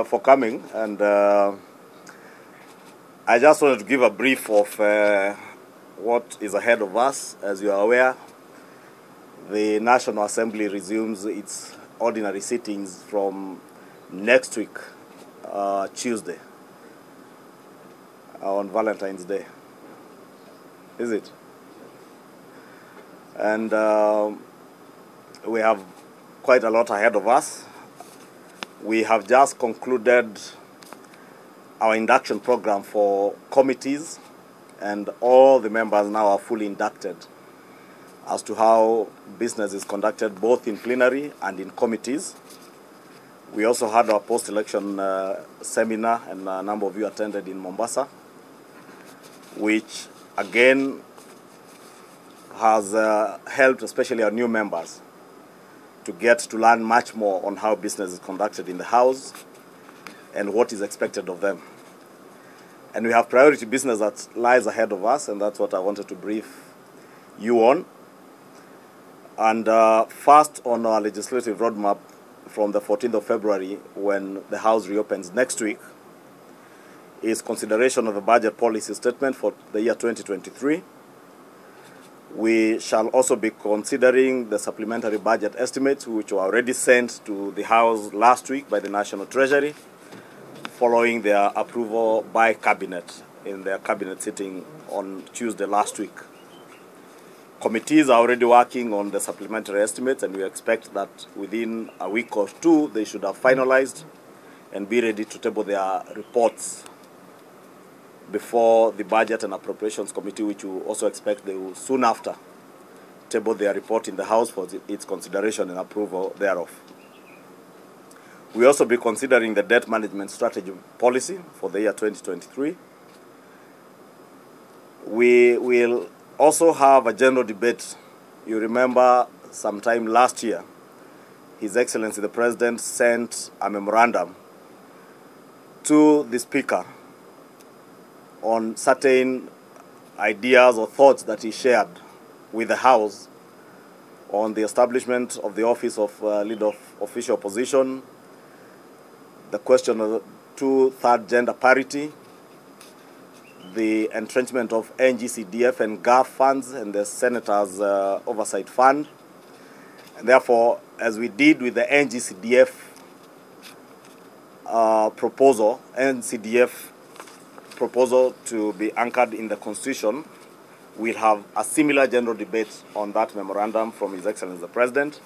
uh, for coming, and uh, I just wanted to give a brief of uh, what is ahead of us. As you are aware, the National Assembly resumes its ordinary sittings from next week, uh, Tuesday, on Valentine's Day. Is it? And um, we have quite a lot ahead of us. We have just concluded our induction program for committees, and all the members now are fully inducted as to how business is conducted both in plenary and in committees. We also had our post-election uh, seminar, and a number of you attended in Mombasa, which again has uh, helped especially our new members to get to learn much more on how business is conducted in the House and what is expected of them. And we have priority business that lies ahead of us, and that's what I wanted to brief you on. And uh, first, on our legislative roadmap from the 14th of February, when the House reopens next week, is consideration of the budget policy statement for the year 2023. We shall also be considering the supplementary budget estimates, which were already sent to the House last week by the National Treasury, following their approval by Cabinet in their Cabinet sitting on Tuesday last week. Committees are already working on the supplementary estimates, and we expect that within a week or two they should have finalized and be ready to table their reports before the Budget and Appropriations Committee, which we also expect they will soon after table their report in the House for its consideration and approval thereof. We also be considering the debt management strategy policy for the year 2023. We will also have a general debate. You remember sometime last year, His Excellency the President sent a memorandum to the Speaker on certain ideas or thoughts that he shared with the House on the establishment of the office of uh, leader of official opposition, the question of two-third gender parity, the entrenchment of NGCDF and GAF funds and the Senator's uh, Oversight Fund. And therefore, as we did with the NGCDF uh, proposal, NCDF proposal to be anchored in the Constitution, we'll have a similar general debate on that memorandum from His Excellency the President.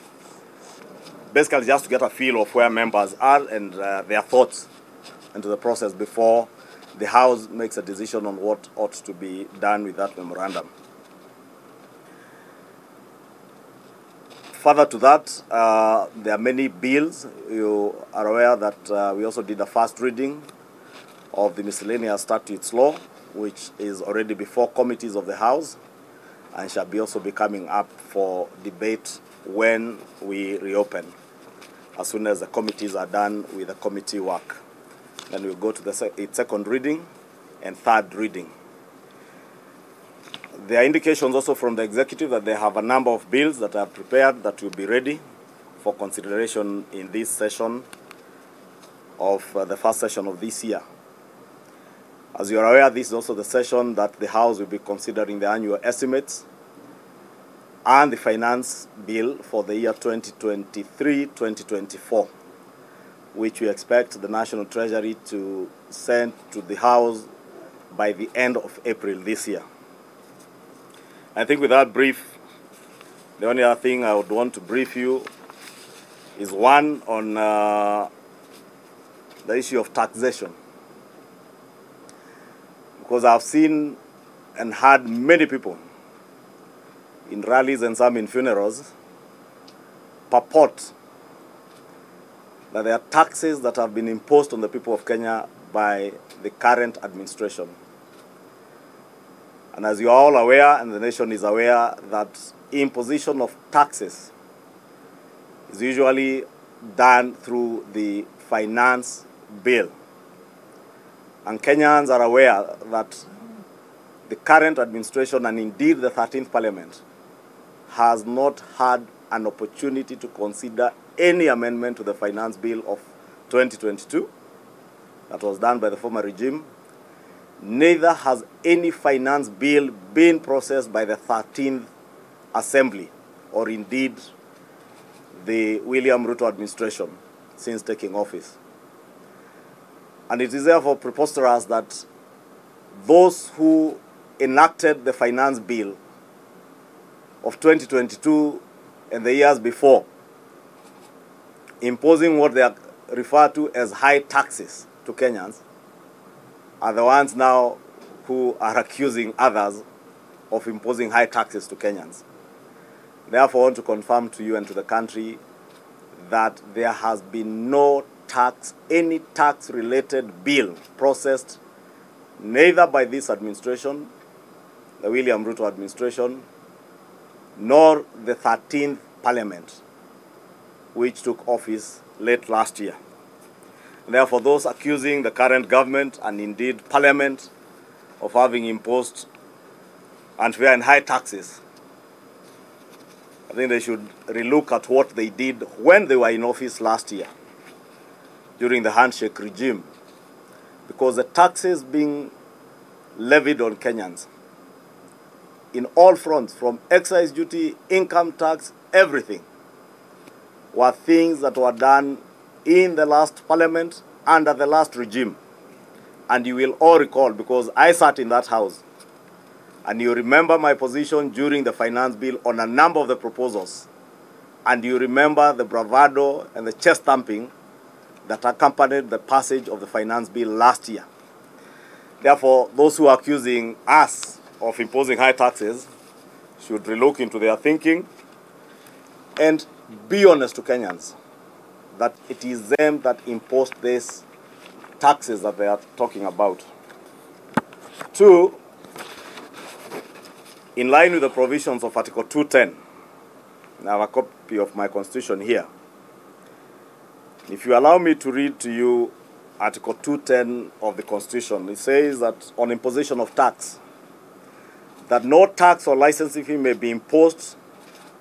Basically, just to get a feel of where members are and uh, their thoughts into the process before the House makes a decision on what ought to be done with that memorandum. Further to that, uh, there are many bills. You are aware that uh, we also did a first reading of the miscellaneous statutes law, which is already before committees of the House and shall be also be coming up for debate when we reopen, as soon as the committees are done with the committee work. Then we'll go to the its second reading and third reading. There are indications also from the executive that they have a number of bills that are prepared that will be ready for consideration in this session of uh, the first session of this year. As you are aware, this is also the session that the House will be considering the annual estimates and the finance bill for the year 2023-2024, which we expect the National Treasury to send to the House by the end of April this year. I think with that brief, the only other thing I would want to brief you is one on uh, the issue of taxation because I've seen and heard many people in rallies and some in funerals purport that there are taxes that have been imposed on the people of Kenya by the current administration. And as you are all aware, and the nation is aware, that imposition of taxes is usually done through the finance bill. And Kenyans are aware that the current administration and indeed the 13th parliament has not had an opportunity to consider any amendment to the finance bill of 2022 that was done by the former regime. Neither has any finance bill been processed by the 13th Assembly or indeed the William Ruto administration since taking office. And it is therefore preposterous that those who enacted the finance bill of 2022 and the years before, imposing what they are referred to as high taxes to Kenyans, are the ones now who are accusing others of imposing high taxes to Kenyans. Therefore, I want to confirm to you and to the country that there has been no tax, any tax related bill processed neither by this administration, the William Ruto administration, nor the 13th Parliament, which took office late last year. Therefore, those accusing the current government and indeed Parliament of having imposed unfair and high taxes, I think they should relook at what they did when they were in office last year during the handshake regime. Because the taxes being levied on Kenyans in all fronts, from excise duty, income tax, everything, were things that were done in the last parliament under the last regime. And you will all recall, because I sat in that house, and you remember my position during the finance bill on a number of the proposals. And you remember the bravado and the chest thumping that accompanied the passage of the finance bill last year. Therefore, those who are accusing us of imposing high taxes should relook into their thinking and be honest to Kenyans that it is them that imposed these taxes that they are talking about. Two, in line with the provisions of Article 210, I have a copy of my constitution here. If you allow me to read to you Article 210 of the Constitution, it says that on imposition of tax, that no tax or licensing fee may be imposed,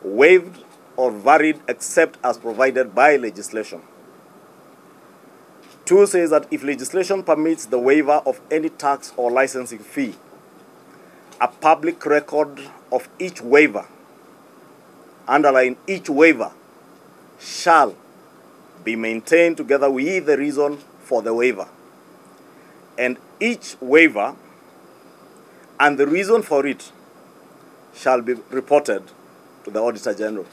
waived, or varied except as provided by legislation. Two says that if legislation permits the waiver of any tax or licensing fee, a public record of each waiver, underline each waiver, shall be maintained together with the reason for the waiver. And each waiver and the reason for it shall be reported to the Auditor General.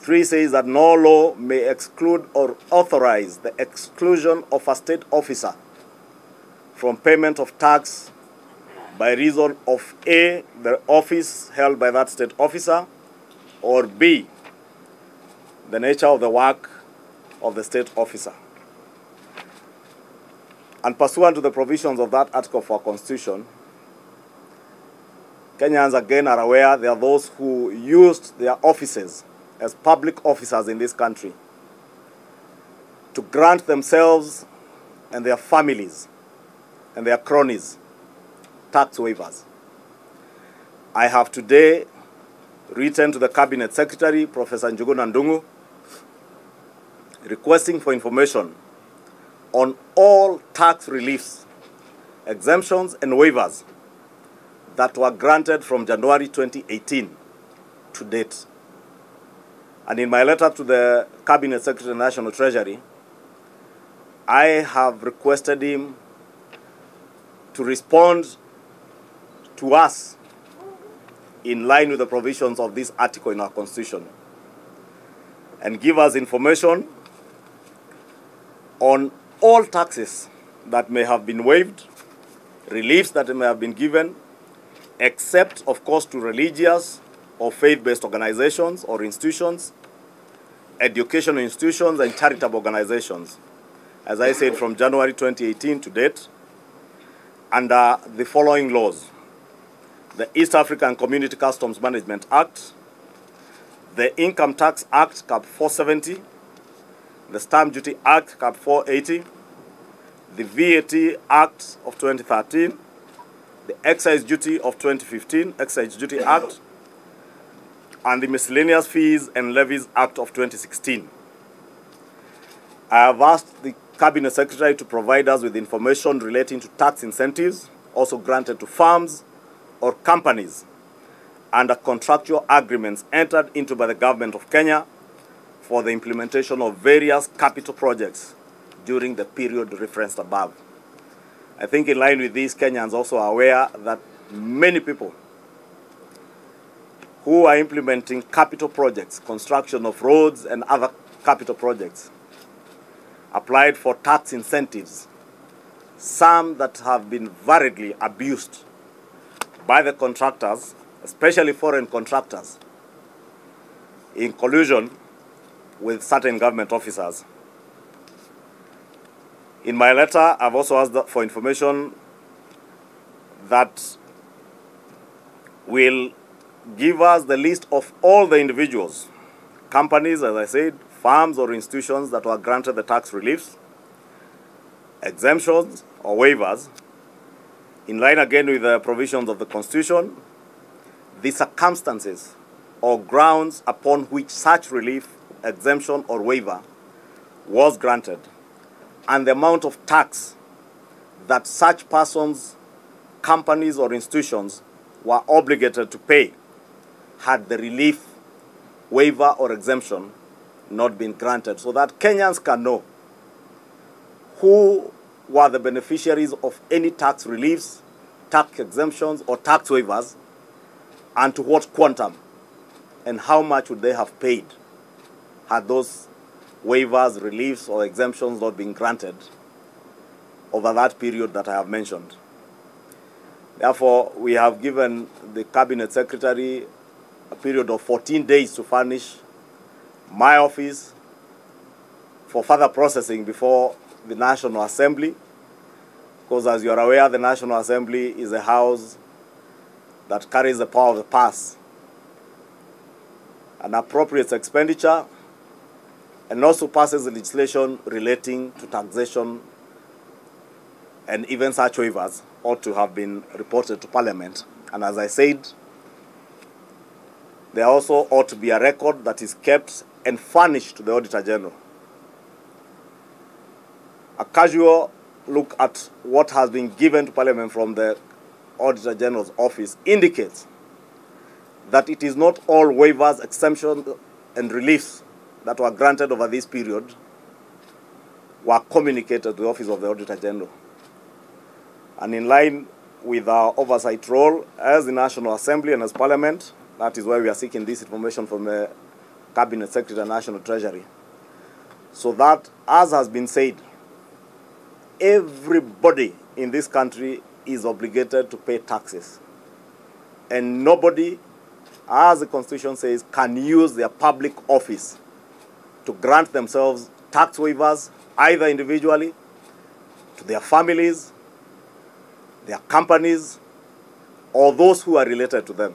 Three says that no law may exclude or authorize the exclusion of a state officer from payment of tax by reason of A, the office held by that state officer, or B, the nature of the work of the state officer. And pursuant to the provisions of that article of our constitution, Kenyans again are aware there are those who used their offices as public officers in this country to grant themselves and their families and their cronies tax waivers. I have today written to the Cabinet Secretary, Professor Njuguna Ndung'u, requesting for information on all tax reliefs, exemptions, and waivers that were granted from January 2018 to date. And in my letter to the Cabinet Secretary of National Treasury, I have requested him to respond to us in line with the provisions of this article in our Constitution and give us information on all taxes that may have been waived, reliefs that may have been given, except, of course, to religious or faith-based organizations or institutions, educational institutions, and charitable organizations. As I said, from January 2018 to date, under the following laws. The East African Community Customs Management Act, the Income Tax Act, Cap 470, the Stamp Duty Act, Cap 480, the VAT Act of 2013, the Excise Duty of 2015, Excise Duty Act, and the Miscellaneous Fees and Levies Act of 2016. I have asked the Cabinet Secretary to provide us with information relating to tax incentives also granted to firms or companies under contractual agreements entered into by the government of Kenya for the implementation of various capital projects during the period referenced above. I think in line with this, Kenyans also are aware that many people who are implementing capital projects, construction of roads and other capital projects, applied for tax incentives, some that have been variedly abused by the contractors, especially foreign contractors, in collusion with certain government officers. In my letter, I've also asked for information that will give us the list of all the individuals, companies, as I said, firms or institutions that were granted the tax reliefs, exemptions or waivers, in line again with the provisions of the Constitution, the circumstances or grounds upon which such relief, exemption, or waiver was granted, and the amount of tax that such persons, companies, or institutions were obligated to pay had the relief, waiver, or exemption not been granted, so that Kenyans can know who were the beneficiaries of any tax reliefs, tax exemptions, or tax waivers, and to what quantum, and how much would they have paid had those waivers, reliefs, or exemptions not been granted over that period that I have mentioned. Therefore, we have given the Cabinet Secretary a period of 14 days to furnish my office for further processing before the National Assembly. Because as you are aware, the National Assembly is a house that carries the power of the purse and appropriates expenditure and also passes legislation relating to taxation and even such waivers ought to have been reported to Parliament. And as I said, there also ought to be a record that is kept and furnished to the Auditor General. A casual look at what has been given to Parliament from the Auditor General's office indicates that it is not all waivers, exemptions, and reliefs that were granted over this period were communicated to the Office of the Auditor General. And in line with our oversight role as the National Assembly and as Parliament, that is why we are seeking this information from the Cabinet Secretary and National Treasury. So that, as has been said, everybody in this country is obligated to pay taxes. And nobody, as the Constitution says, can use their public office to grant themselves tax waivers, either individually, to their families, their companies, or those who are related to them.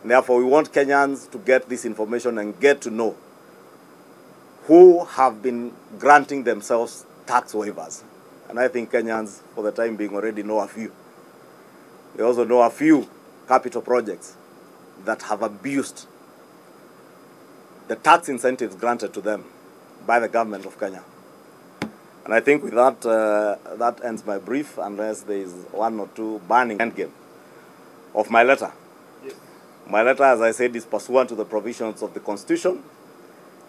And therefore, we want Kenyans to get this information and get to know who have been granting themselves tax waivers. And I think Kenyans, for the time being, already know a few. They also know a few capital projects that have abused the tax incentives granted to them by the government of Kenya. And I think with that, uh, that ends my brief, unless there is one or two burning endgame of my letter. Yes. My letter, as I said, is pursuant to the provisions of the Constitution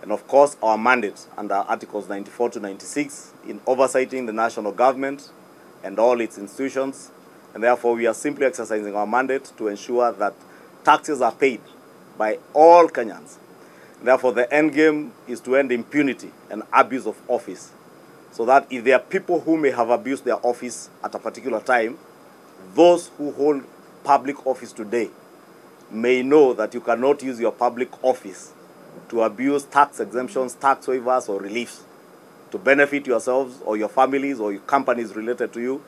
and, of course, our mandate under Articles 94 to 96 in oversighting the national government and all its institutions. And therefore, we are simply exercising our mandate to ensure that taxes are paid by all Kenyans. Therefore, the end game is to end impunity and abuse of office. So that if there are people who may have abused their office at a particular time, those who hold public office today may know that you cannot use your public office to abuse tax exemptions, tax waivers, or reliefs to benefit yourselves or your families or your companies related to you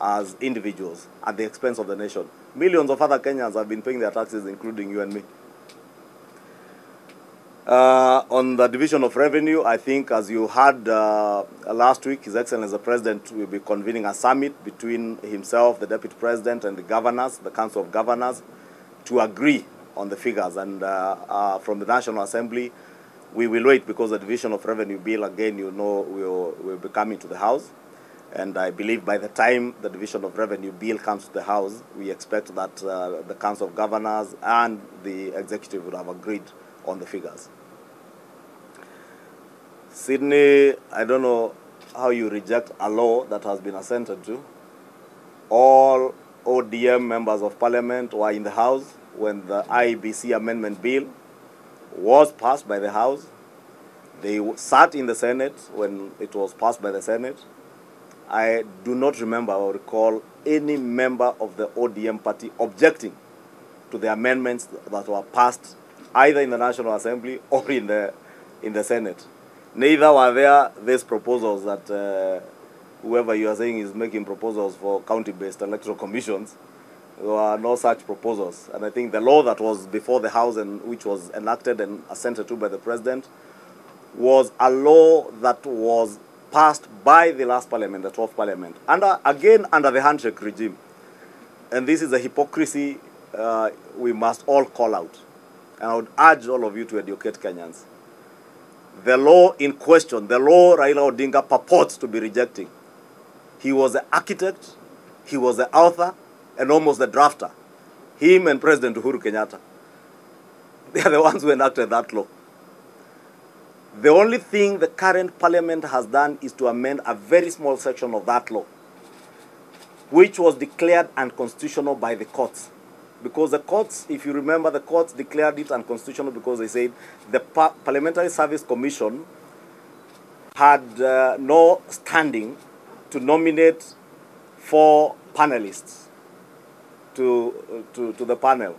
as individuals at the expense of the nation. Millions of other Kenyans have been paying their taxes, including you and me. Uh, on the division of revenue, I think as you heard uh, last week, His Excellency the President will be convening a summit between himself, the Deputy President, and the governors, the Council of Governors, to agree on the figures. And uh, uh, from the National Assembly, We will wait because the division of revenue bill, again, you know, will, will be coming to the House. And I believe by the time the division of revenue bill comes to the House, we expect that uh, the Council of Governors and the executive would have agreed on the figures. Sydney, I don't know how you reject a law that has been assented to. All ODM members of parliament were in the House when the IEBC amendment bill was passed by the House. They sat in the Senate when it was passed by the Senate. I do not remember or recall any member of the ODM party objecting to the amendments that were passed either in the National Assembly or in the, in the Senate. Neither were there these proposals that uh, whoever you are saying is making proposals for county-based electoral commissions. There were no such proposals. And I think the law that was before the House and which was enacted and assented to by the President was a law that was passed by the last parliament, the 12th parliament, under, again under the handshake regime. And this is a hypocrisy uh, we must all call out. And I would urge all of you to educate Kenyans. The law in question, the law Raila Odinga purports to be rejecting, he was the architect, he was the author, and almost the drafter. Him and President Uhuru Kenyatta. They are the ones who enacted that law. The only thing the current parliament has done is to amend a very small section of that law, which was declared unconstitutional by the courts. Because the courts, if you remember, the courts declared it unconstitutional because they said the Par- Parliamentary Service Commission had uh, no standing to nominate four panelists to, to, to the panel.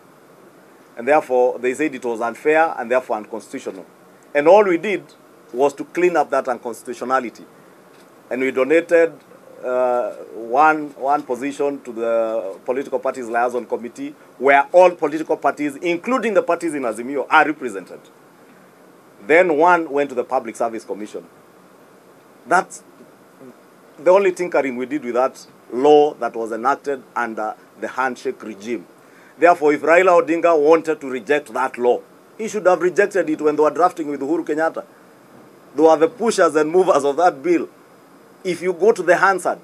And therefore, they said it was unfair and therefore unconstitutional. And all we did was to clean up that unconstitutionality. And we donated uh, one, one position to the Political Parties Liaison Committee, where all political parties, including the parties in Azimio, are represented. Then one went to the Public Service Commission. That's the only tinkering we did with that law that was enacted under the handshake regime. Therefore, if Raila Odinga wanted to reject that law, he should have rejected it when they were drafting with Uhuru Kenyatta. They were the pushers and movers of that bill. If you go to the Hansard,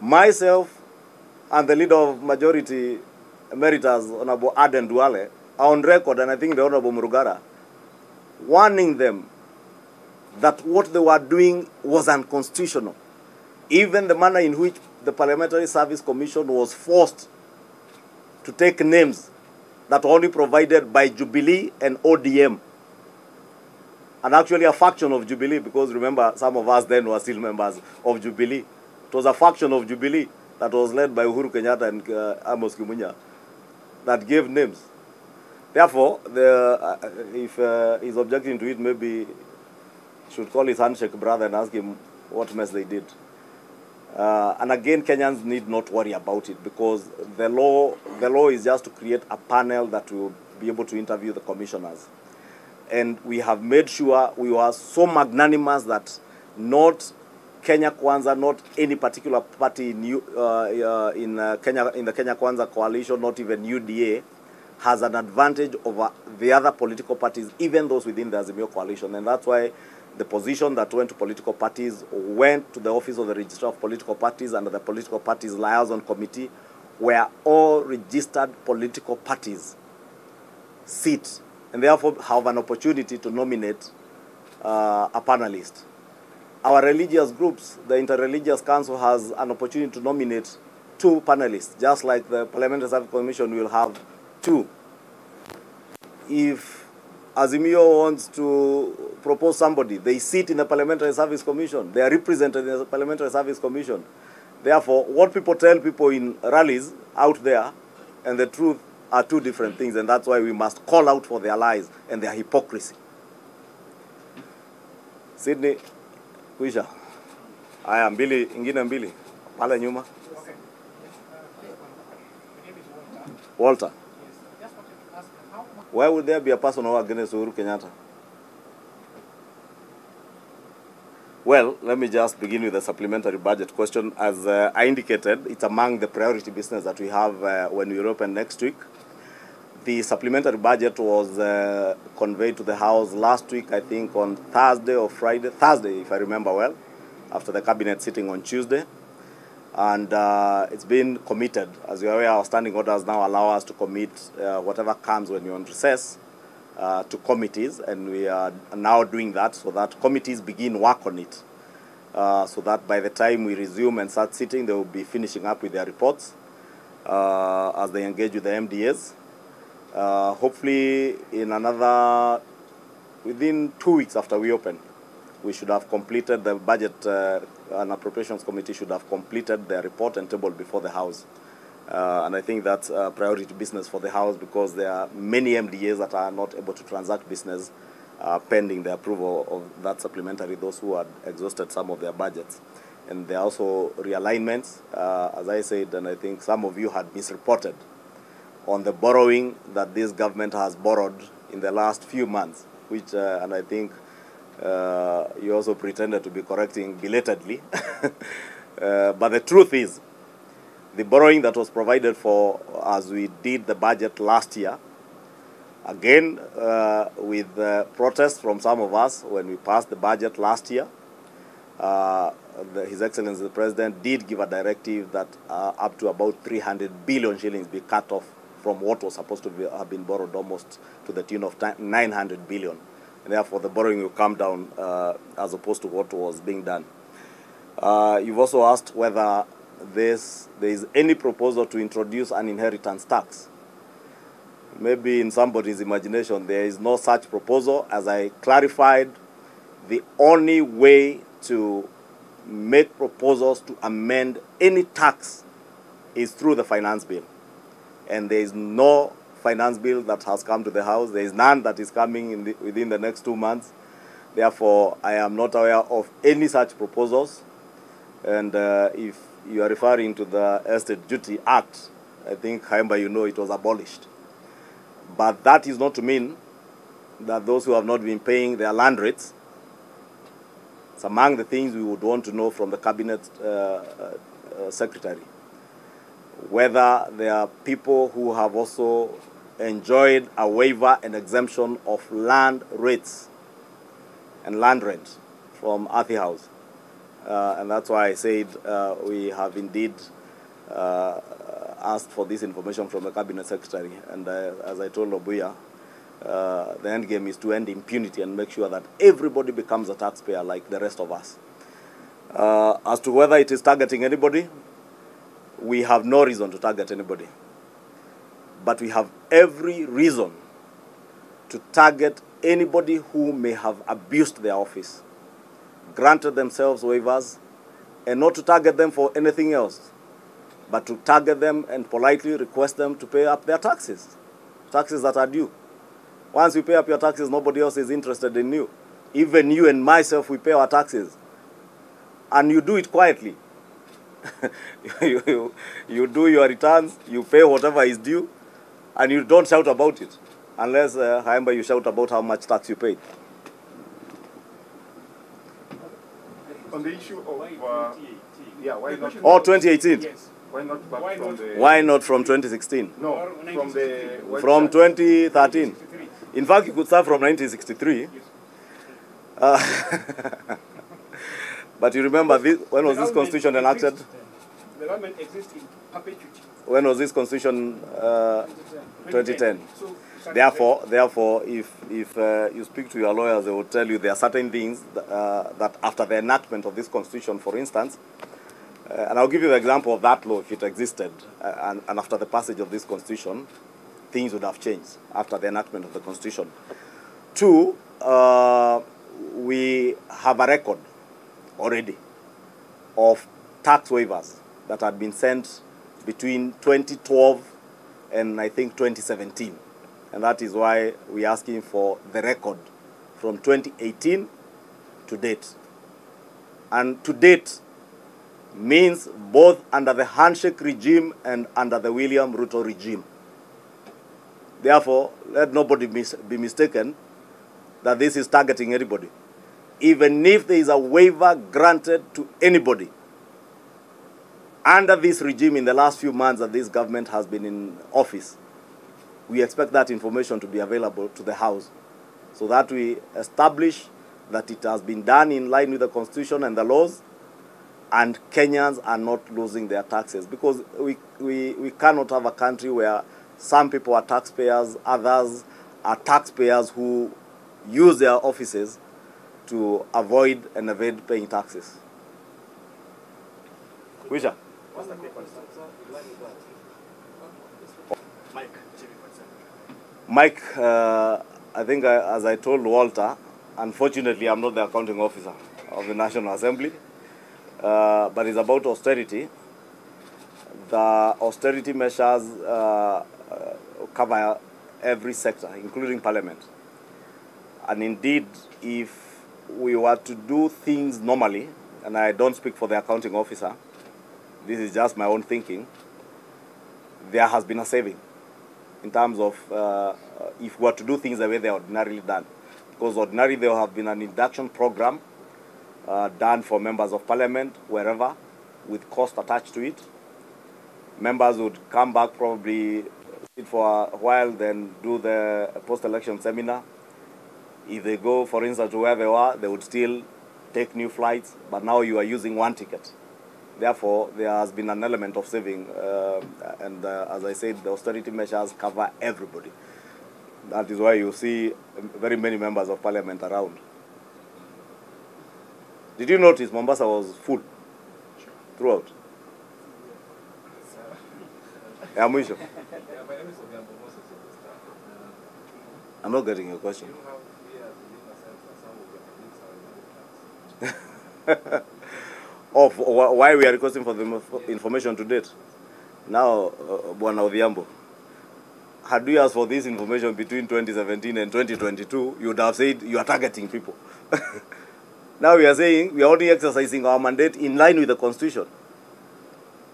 myself and the leader of majority emeritus, Honorable Aden Duale, are on record, and I think the Honorable Murugara, warning them that what they were doing was unconstitutional. Even the manner in which the Parliamentary Service Commission was forced to take names that were only provided by Jubilee and ODM. And actually a faction of Jubilee, because remember, some of us then were still members of Jubilee. It was a faction of Jubilee that was led by Uhuru Kenyatta and uh, Amos Kimunya that gave names. Therefore, the, uh, if uh, he's objecting to it, maybe should call his handshake brother and ask him what mess they did. Uh, and again, Kenyans need not worry about it because the law, the law is just to create a panel that will be able to interview the commissioners. And we have made sure we were so magnanimous that not Kenya Kwanza, not any particular party in, uh, uh, in, uh, Kenya, in the Kenya Kwanza coalition, not even UDA, has an advantage over the other political parties, even those within the Azimio coalition. And that's why the position that went to political parties went to the office of the registrar of political parties under the political parties liaison committee where all registered political parties sit and therefore have an opportunity to nominate uh, a panelist. Our religious groups, the Interreligious Council has an opportunity to nominate two panelists, just like the Parliamentary Service Commission will have two. If Azimio wants to propose somebody, they sit in the Parliamentary Service Commission. They are represented in the Parliamentary Service Commission. Therefore, what people tell people in rallies out there and the truth are two different things, and that's why we must call out for their lies and their hypocrisy. Sydney, kuisha. Haya, mbili, ingine mbili pale nyuma. Walter. Walter, Yes. Just wanted to ask how much why would there be a person who against Uhuru Kenyatta? Well, let me just begin with the supplementary budget question. As uh, I indicated, it's among the priority business that we have uh, when we open next week. The supplementary budget was uh, conveyed to the House last week, I think on Thursday or Friday, Thursday, if I remember well, after the cabinet sitting on Tuesday. And uh, it's been committed. As you are aware, our standing orders now allow us to commit uh, whatever comes when you're on recess uh, to committees, and we are now doing that so that committees begin work on it. Uh, so that by the time we resume and start sitting, they will be finishing up with their reports uh, as they engage with the MDAs. Uh, hopefully, in another, within two weeks after we open, we should have completed the budget uh, and appropriations committee should have completed their report and table before the House. Uh, and I think that's a priority business for the House because there are many MDAs that are not able to transact business uh, pending the approval of that supplementary, those who had exhausted some of their budgets. And there are also realignments, uh, as I said, and I think some of you had misreported on the borrowing that this government has borrowed in the last few months, which, uh, and I think uh, you also pretended to be correcting belatedly. uh, but the truth is, the borrowing that was provided for as we did the budget last year, again uh, with uh, protests from some of us when we passed the budget last year, uh, the, His Excellency the President did give a directive that uh, up to about 300 billion shillings be cut off from what was supposed to be, have been borrowed almost to the tune of 900 billion. And therefore, the borrowing will come down uh, as opposed to what was being done. Uh, you've also asked whether this, there is any proposal to introduce an inheritance tax. Maybe in somebody's imagination, there is no such proposal. As I clarified, the only way to make proposals to amend any tax is through the finance bill. And there is no finance bill that has come to the House. There is none that is coming in the, within the next two months. Therefore, I am not aware of any such proposals. And uh, if you are referring to the Estate Duty Act, I think, however, you know it was abolished. But that is not to mean that those who have not been paying their land rates, it's among the things we would want to know from the Cabinet uh, uh, uh, Secretary whether there are people who have also enjoyed a waiver and exemption of land rates and land rent from Ardhi House. Uh, and that's why I said uh, we have indeed uh, asked for this information from the Cabinet Secretary. And as I told Obuya, the end game is to end impunity and make sure that everybody becomes a taxpayer like the rest of us. As to whether it is targeting anybody, we have no reason to target anybody. But we have every reason to target anybody who may have abused their office, granted themselves waivers, and not to target them for anything else, but to target them and politely request them to pay up their taxes, taxes that are due. Once you pay up your taxes, nobody else is interested in you. Even you and myself, we pay our taxes. And you do it quietly. you, you, you do your returns, you pay whatever is due, and you don't shout about it. Unless, uh, however, you shout about how much tax you paid. On the issue of, uh, yeah, why not? Or 2018. Yes. Why not back Why from not? the? Why not from 2016? No, from the. From 2013. In fact, you could start from 1963. Yes. Uh, but you remember, this, when was this constitution enacted? The government exists in perpetuity. When was this constitution uh, 2010? So, it's Therefore, therefore, if if uh, you speak to your lawyers, they will tell you there are certain things that, uh, that after the enactment of this constitution, for instance, uh, and I'll give you the example of that law if it existed, uh, and, and after the passage of this constitution, things would have changed after the enactment of the constitution. Two, uh, we have a record already of tax waivers that had been sent between 2012 and I think 2017. And that is why we're asking for the record from 2018 to date. And to date means both under the handshake regime and under the William Ruto regime. Therefore, let nobody mis- be mistaken that this is targeting anybody. Even if there is a waiver granted to anybody under this regime in the last few months that this government has been in office, we expect that information to be available to the House so that we establish that it has been done in line with the Constitution and the laws and Kenyans are not losing their taxes because we, we, we cannot have a country where some people are taxpayers, others are taxpayers who use their offices to avoid and evade paying taxes. Wisha? What's the? Mike? Mike, uh, I think I, as I told Walter, unfortunately I'm not the accounting officer of the National Assembly, uh, but it's about austerity. The austerity measures uh, uh, cover every sector, including parliament. And indeed, if we were to do things normally, and I don't speak for the accounting officer, this is just my own thinking, there has been a saving in terms of uh, if we were to do things the way they are ordinarily done. Because ordinarily there have been an induction program uh, done for members of parliament wherever with cost attached to it. Members would come back probably sit for a while, then do the post-election seminar. If they go, for instance, to where they were, they would still take new flights, but now you are using one ticket. Therefore, there has been an element of saving, uh, and uh, as I said, the austerity measures cover everybody. That is why you see very many members of parliament around. Did you notice Mombasa was full throughout? Ya mwisho. Yeah, my name is Odhiambo Moses of the Star. I'm not getting your question. of why we are requesting for the information to date. Now, uh, Bwana Odhiambo, had we asked for this information between 2017 and 2022, you would have said you are targeting people. now we are saying we are only exercising our mandate in line with the Constitution.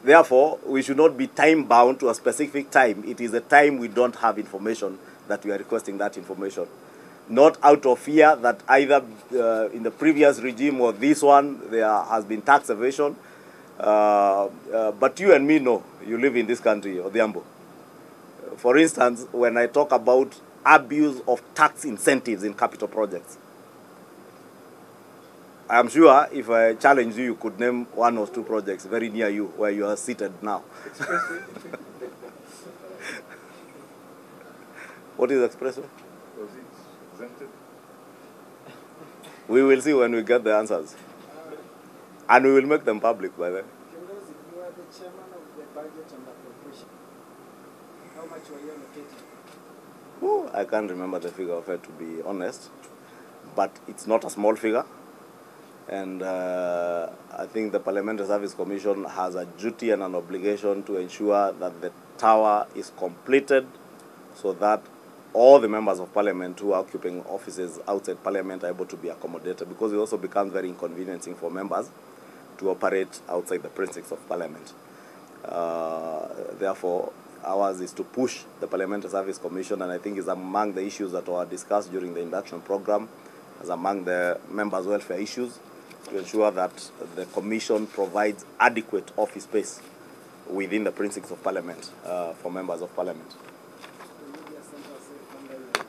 Therefore, we should not be time bound to a specific time. It is a time we don't have information that we are requesting that information. Not out of fear that either uh, in the previous regime or this one there has been tax evasion. Uh, uh, but you and me know, you live in this country, Odhiambo. For instance, when I talk about abuse of tax incentives in capital projects, I am sure if I challenge you, you could name one or two projects very near you where you are seated now. what is expressway? Was it? We will see when we get the answers. And we will make them public by then. Kiongozi, you are the chairman of the budget and appropriation. How much were you allocated? Ooh, I can't remember the figure of it to be honest, but it's not a small figure. And uh, I think the Parliamentary Service Commission has a duty and an obligation to ensure that the tower is completed so that all the members of parliament who are occupying offices outside parliament are able to be accommodated because it also becomes very inconveniencing for members to operate outside the precincts of parliament. Uh, therefore, ours is to push the Parliamentary Service Commission, and I think is among the issues that were discussed during the induction program, as among the members' welfare issues, to ensure that the Commission provides adequate office space within the precincts of Parliament uh, for members of Parliament. The media center safe under your regime.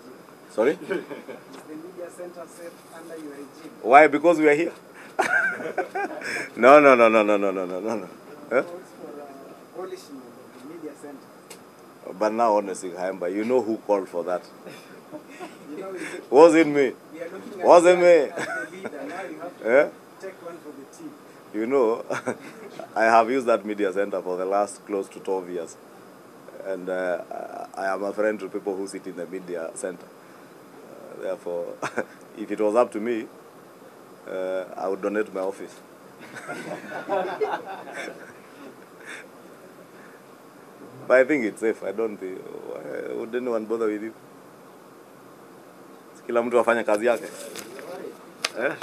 Sorry? The media center safe under your regime? Why? Because we are here. no, no, no, no, no, no, no, no, no. no. Huh? For uh, of the media center. But now, honestly, Haimba, you know who called for that. You know, it me? we are looking at Wasn't me. as as the leader. Now you have to take one for the team. You know, I have used that media center for the last close to 12 years. And uh, I am a friend to people who sit in the media center. Uh, therefore, if it was up to me, uh, I would donate my office. but I think it's safe. I don't think. Why would anyone bother with you? Kila mtu afanye kazi yake. Eh?